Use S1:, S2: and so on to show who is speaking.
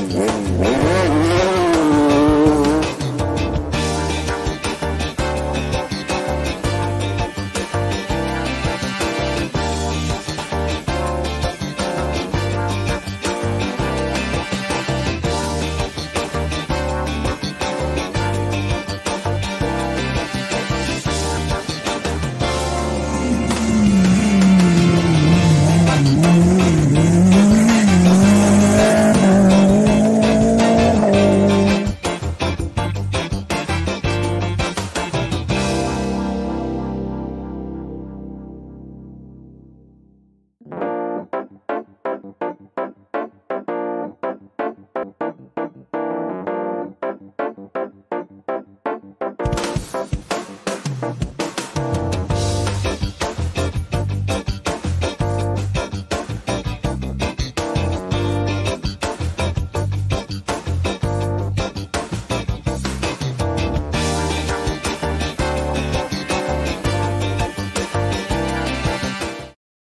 S1: Música